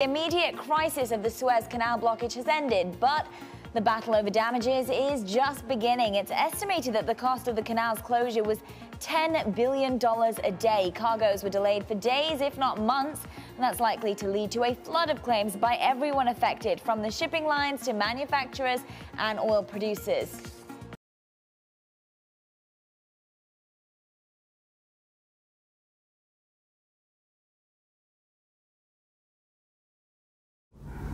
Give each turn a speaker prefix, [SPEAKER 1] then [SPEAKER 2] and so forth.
[SPEAKER 1] The immediate crisis of the Suez Canal blockage has ended, but the battle over damages is just beginning. It's estimated that the cost of the canal's closure was $10 billion a day. Cargoes were delayed for days, if not months, and that's likely to lead to a flood of claims by everyone affected, from the shipping lines to manufacturers and oil producers.